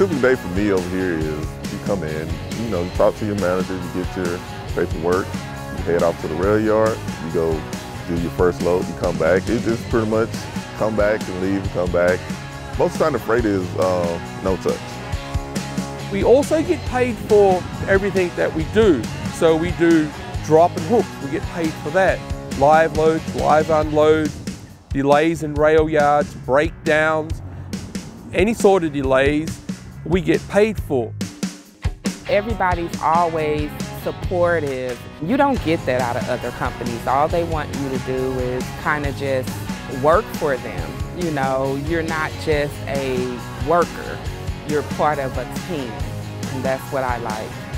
typical day for me over here is you come in, you know, you talk to your manager, you get your paperwork, you head off to the rail yard, you go do your first load, you come back. It's just pretty much come back and leave and come back. Most of the time the freight is um, no touch. We also get paid for everything that we do. So we do drop and hook, we get paid for that. Live loads, live unloads, delays in rail yards, breakdowns, any sort of delays, we get paid for. Everybody's always supportive. You don't get that out of other companies. All they want you to do is kind of just work for them. You know, you're not just a worker, you're part of a team, and that's what I like.